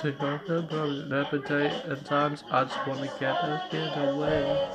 Siddhartha Brahman appetite at times I just wanna get, get away.